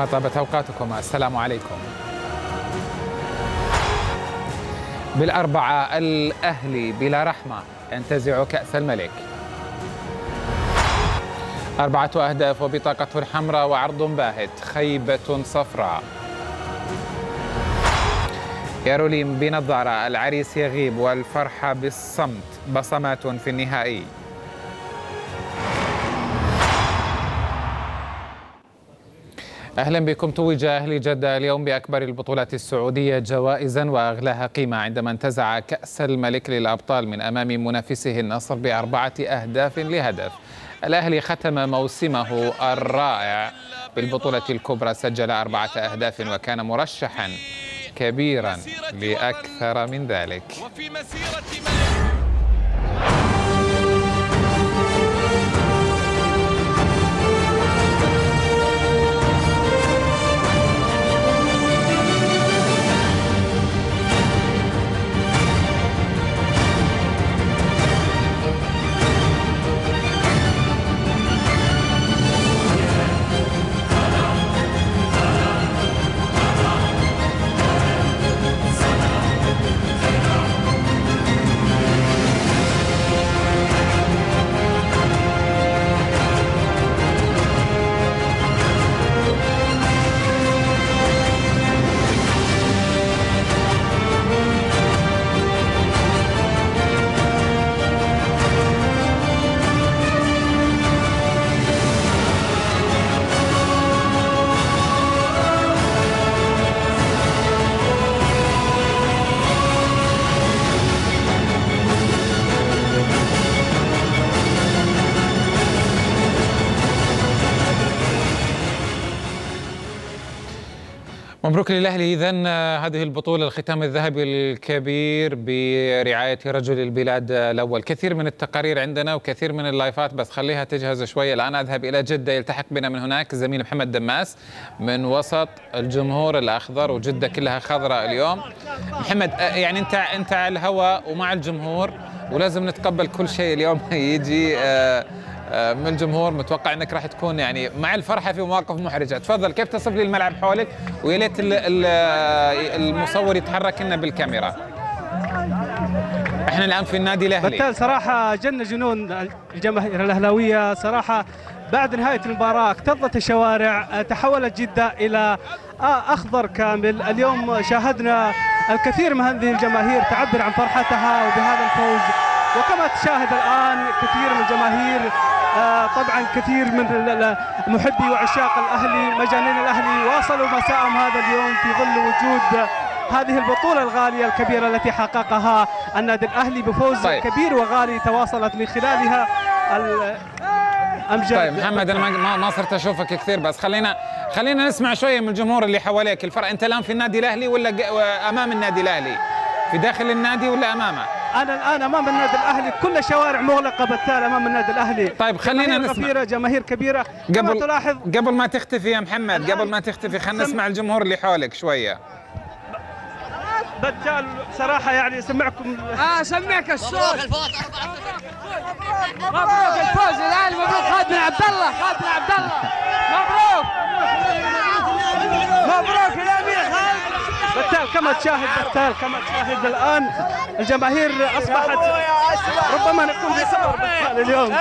كما طابت أوقاتكم. السلام عليكم. بالأربعة الأهلي بلا رحمة. ينتزع كأس الملك. أربعة أهداف وبطاقة حمراء وعرض باهت. خيبة صفراء. ياروليم بنظارة. العريس يغيب والفرحة بالصمت. بصمات في النهائي. أهلا بكم توج أهلي جدة اليوم بأكبر البطولات السعودية جوائزا وأغلاها قيمة عندما انتزع كأس الملك للأبطال من أمام منافسه النصر بأربعة أهداف لهدف. الأهلي ختم موسمه الرائع بالبطولة الكبرى سجل أربعة أهداف وكان مرشحا كبيرا لأكثر من ذلك. مبروك للأهلي. اذا هذه البطولة الختام الذهبي الكبير برعاية رجل البلاد الأول. كثير من التقارير عندنا وكثير من اللايفات بس خليها تجهز شوية. الآن أذهب إلى جدة يلتحق بنا من هناك الزميل محمد دماس من وسط الجمهور الأخضر وجدة كلها خضراء اليوم. محمد يعني أنت أنت على الهواء ومع الجمهور ولازم نتقبل كل شيء اليوم. يجي آه من الجمهور متوقع إنك راح تكون يعني مع الفرحة في مواقف محرجة. تفضل كيف تصف لي الملعب حولك؟ ويا ليت المصور يتحرك لنا بالكاميرا. إحنا الآن في النادي الأهلي. بالتالي صراحة جن جنون الجماهير الأهلاوية. صراحة بعد نهاية المباراة اكتظت الشوارع تحولت جدة إلى أخضر كامل. اليوم شاهدنا الكثير من هذه الجماهير تعبر عن فرحتها وبهذا الفوز. وكما تشاهد الآن كثير من الجماهير آه طبعا كثير من محبي وعشاق الأهلي مجانين الأهلي واصلوا مساءهم هذا اليوم في ظل وجود هذه البطولة الغالية الكبيرة التي حققها النادي الأهلي بفوز طيب. كبير وغالي تواصلت من خلالها أمجاد طيب محمد أنا ما ما صرت أشوفك كثير بس خلينا خلينا نسمع شوية من الجمهور اللي حواليك الفرق أنت الآن في النادي الأهلي ولا أمام النادي الأهلي في داخل النادي ولا أمامه؟ أنا الآن أمام النادي الأهلي كل الشوارع مغلقة بالتالي أمام النادي الأهلي. طيب خلينا نسمع. كبيرة جماهير كبيرة. قبل تلاحظ قبل ما تختفي يا محمد قبل ما تختفي خلينا نسمع الجمهور اللي حولك شوية. بتال صراحة يعني سمعكم. آه سمعك الصوت. مبروك الفوز الاهلي مبروك خالد بن عبد الله خالد بن عبد الله مبروك. مبروك الامير خالد. بتال كما تشاهد بتال كما تشاهد الان الجماهير اصبحت ربما نكون في سفر بتال اليوم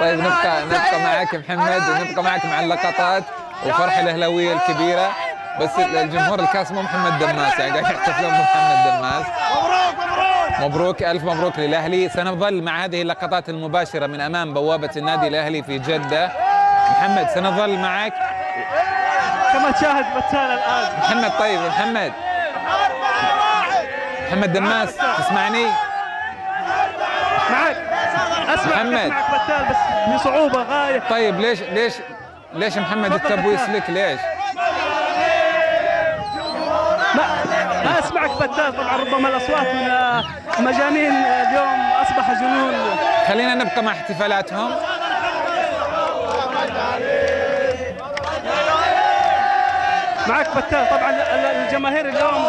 طيب نبقى نبقى معك محمد ونبقى معك مع اللقطات وفرحه الاهلاويه الكبيره بس الجمهور الكاس مو محمد دماس يعني قاعد يحتفلون بمحمد دماس مبروك مبروك مبروك الف مبروك للاهلي سنظل مع هذه اللقطات المباشره من امام بوابه النادي الاهلي في جده محمد سنظل معك كما تشاهد بتال الآن. محمد طيب محمد. محمد دماس تسمعني؟ معك. أسمع محمد. بتال بس بصعوبة غاية. طيب ليش ليش ليش محمد التبويس لك؟ ليش؟ ما ما أسمعك بتال طبعا ربما الأصوات من مجانين اليوم أصبح جنون. خلينا نبقى مع احتفالاتهم. معك بتال. طبعا الجماهير اليوم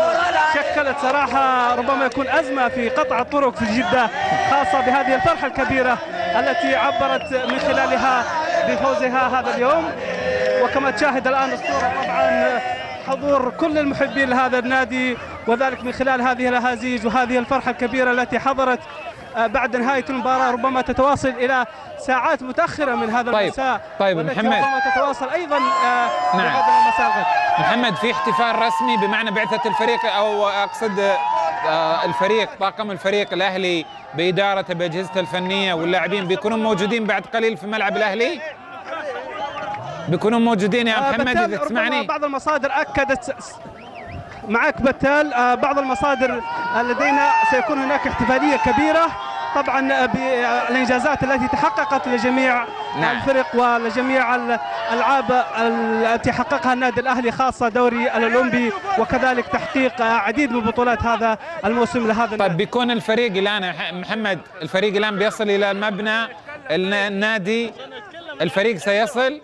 شكلت صراحة ربما يكون أزمة في قطع الطرق في جدة خاصة بهذه الفرحة الكبيرة التي عبرت من خلالها بفوزها هذا اليوم. وكما تشاهد الآن الصورة طبعا حضور كل المحبين لهذا النادي وذلك من خلال هذه الأهازيج وهذه الفرحة الكبيرة التي حضرت بعد نهاية المباراة ربما تتواصل إلى ساعات متأخرة من هذا طيب، المساء طيب، محمد. ربما تتواصل أيضا آه، نعم. محمد في احتفال رسمي بمعنى بعثة الفريق أو أقصد آه، الفريق طاقم الفريق الأهلي بإدارته بأجهزته الفنية واللاعبين بيكونون موجودين بعد قليل في ملعب الأهلي بيكونون موجودين يا آه، محمد ربما تسمعني بعض المصادر أكدت معك بتال. آه، بعض المصادر لدينا سيكون هناك احتفالية كبيرة طبعا آه، بالإنجازات التي تحققت لجميع نعم. الفرق ولجميع الألعاب التي حققها النادي الأهلي خاصة دوري الأولمبي وكذلك تحقيق آه، عديد من بطولات هذا الموسم لهذا طيب بيكون الفريق ح- محمد الفريق الآن بيصل إلى مبنى الن- النادي. الفريق سيصل؟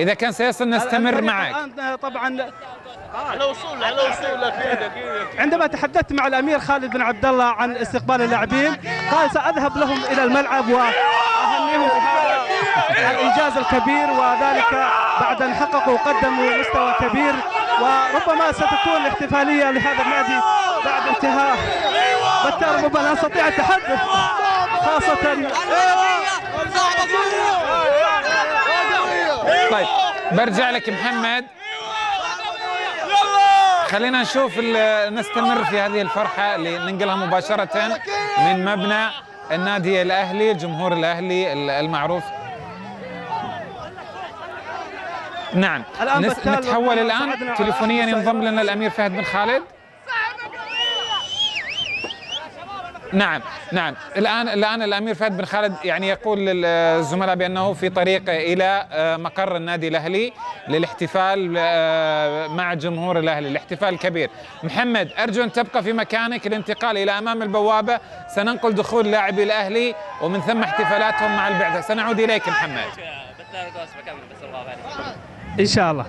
إذا كان سيصل نستمر معك. طبعا على وصول على وصول أكيد أكيد عندما تحدثت مع الأمير خالد بن عبد الله عن استقبال اللاعبين قال سأذهب لهم إلى الملعب وأهنيهم بهذا الإنجاز الكبير وذلك بعد أن حققوا وقدموا مستوى كبير وربما ستكون الاحتفالية لهذا النادي بعد انتهاء بالتالي ربما لا استطيع التحدث خاصه طيب برجع لك محمد. خلينا نشوف نستمر في هذه الفرحة اللي ننقلها مباشرة من مبنى النادي الأهلي الجمهور الأهلي ال- المعروف نعم الآن نتحول الآن تليفونيا ينضم. لنا الأمير فهد بن خالد نعم نعم. الآن الآن الأمير فهد بن خالد يعني يقول للزملاء بأنه في طريق إلى آه، مقر النادي الأهلي للاحتفال آه، مع جمهور الأهلي الاحتفال الكبير. محمد أرجو أن تبقى في مكانك الانتقال إلى أمام البوابة. سننقل دخول لاعبي الأهلي ومن ثم احتفالاتهم مع البعثة. سنعود إليك محمد. إن شاء الله.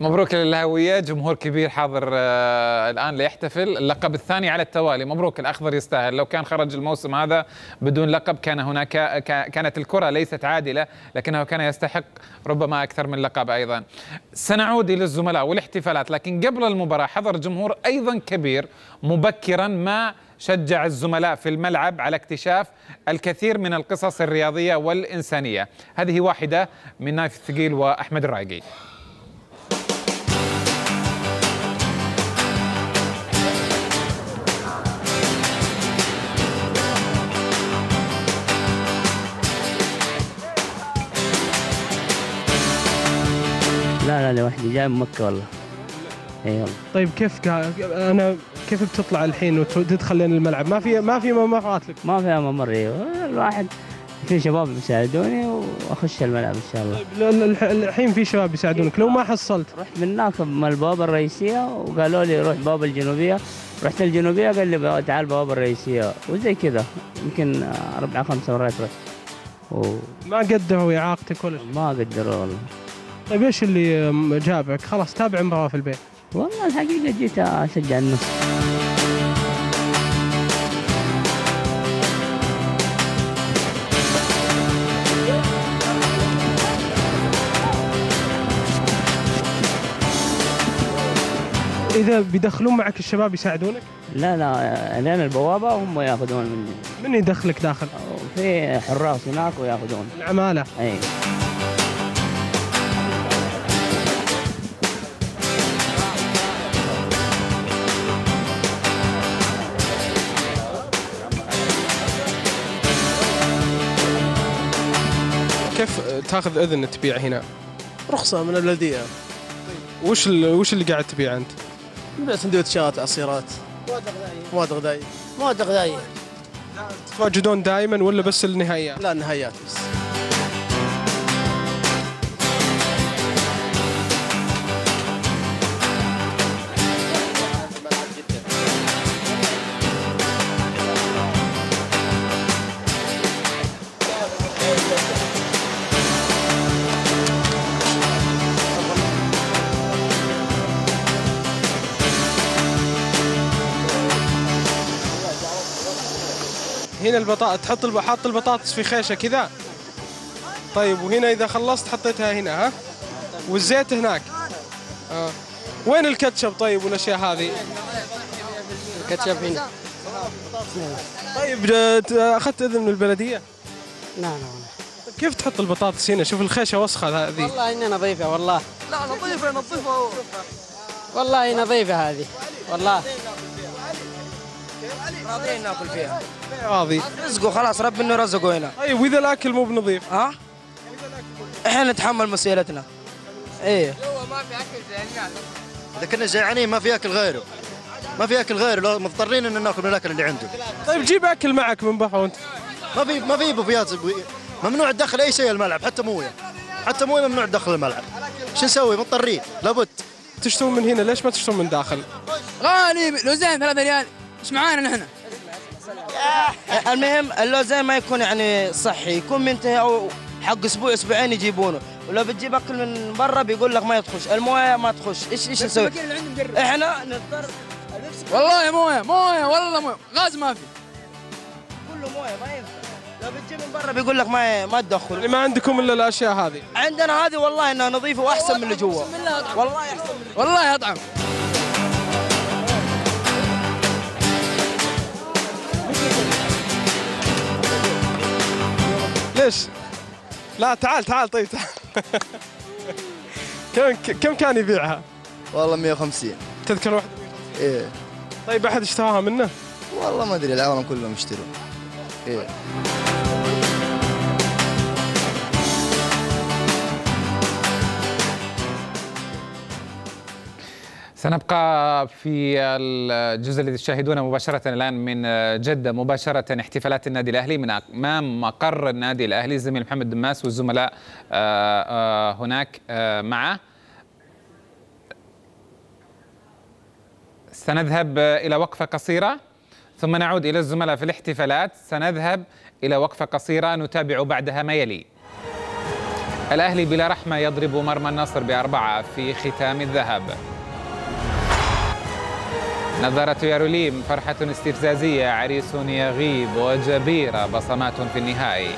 مبروك للهوية. جمهور كبير حاضر آه الآن ليحتفل. اللقب الثاني على التوالي. مبروك الأخضر يستاهل. لو كان خرج الموسم هذا بدون لقب كان هناك كا- كانت الكرة ليست عادلة لكنه كان يستحق ربما أكثر من لقب أيضا. سنعود إلى الزملاء والاحتفالات. لكن قبل المباراة حضر جمهور أيضا كبير مبكرا ما شجع الزملاء في الملعب على اكتشاف الكثير من القصص الرياضية والإنسانية. هذه واحدة من نايف الثقيل وأحمد الرايقي. لا لوحدي جاي من مكة والله. اي والله طيب كيف كا- أنا كيف بتطلع الحين وتدخل لين الملعب؟ ما في ما في ممرات لك ما فيها ممر أيوه الواحد في شباب بيساعدوني وأخش الملعب إن شاء الله. ال- ال- الح- الحين في شباب يساعدونك. لو ما حصلت. رحت من هناك من البوابة الرئيسية وقالوا لي روح بوابة الجنوبية. رحت الجنوبية قال لي تعال بوابة الرئيسية وزي كذا. يمكن أربع خمس مرات رحت. ما قدروا إعاقتك ولا شيء؟ وما قدروا والله. طيب إيش اللي جابك؟ خلاص تابع المباراه في البيت. والله الحقيقة جيت أشجع النصر. إذا بيدخلون معك الشباب يساعدونك؟ لا لا لين البوابة هم يأخذون مني. من يدخلك داخل. في حراس هناك ويأخذون. العماله اي كيف تاخذ اذن تبيع هنا؟ رخصة من البلدية وش ال- وش اللي قاعد تبيع أنت؟ نبيع سندوتشات عصيرات مواد غذائية مواد غذائية تتواجدون دائما ولا بس النهائيات؟ لا نهايات بس هنا البطاطس تحط الب... حاط البطاطس في خيشة كذا. طيب وهنا إذا خلصت حطيتها هنا ها؟ والزيت هناك. آه. وين الكاتشب طيب والأشياء هذه؟ كاتشب هنا. طيب ت- أخذت إذن من البلدية؟ لا لا كيف تحط البطاطس هنا؟ شوف الخيشة وسخة هذه والله انها نظيفة والله. لا نظيفة نظيفة. والله نظيفة هذه والله. راضيين ناكل فيها. هذه رزقه خلاص رب إنه رزقه هنا. طيب وإذا الأكل مو بنظيف. ها؟ إحنا نتحمل مسيرتنا. إيه. إذا كنا جيعانين ما في أكل غيره. ما في أكل غيره. لو مضطرين إن ناكل من الأكل اللي عنده. طيب جيب أكل معك من بحر وأنت. ما في ما في بوفيات ممنوع تدخل أي شيء الملعب حتى موية. حتى موية ممنوع تدخل الملعب. شو نسوي؟ مضطرين. لابد. تشترون من هنا؟ ليش ما تشترون من داخل؟ غالي لوزين 3 ريال. إيش معانا نحن؟ المهم اللوزين ما يكون يعني صحي يكون منتهي أو حق أسبوع أسبوعين يجيبونه. ولو بتجيب أكل من برا بيقول لك ما يدخش الموية ما تخش. إيش إيش نسوي؟ إحنا نضطر والله موية موية والله موية. غاز ما في. كله موية ما ينفع. لو بتجيب من برا بيقول لك ما ما تدخل. يعني ما عندكم إلا الأشياء هذه. عندنا هذه والله إنها نظيفة وأحسن من اللي جوا. والله أحسن من والله أطعم. ليش؟ لا تعال تعال طيب تعال كم كم كان يبيعها؟ والله 150 تذكر واحد إيه طيب أحد اشتراها منه؟ والله ما أدري العالم كلهم يشترون إيه سنبقى في الجزء الذي تشاهدونه مباشرة الآن من جدة مباشرة احتفالات النادي الأهلي من أمام مقر النادي الأهلي. الزميل محمد دماس والزملاء آه، آه، هناك آه، معه. سنذهب إلى وقفة قصيرة ثم نعود إلى الزملاء في الاحتفالات. سنذهب إلى وقفة قصيرة نتابع بعدها ما يلي. الأهلي بلا رحمة يضرب مرمى النصر بأربعة في ختام الذهب نظرة ياروليم فرحة استفزازية عريس يغيب وجبيرة بصمات في النهائي.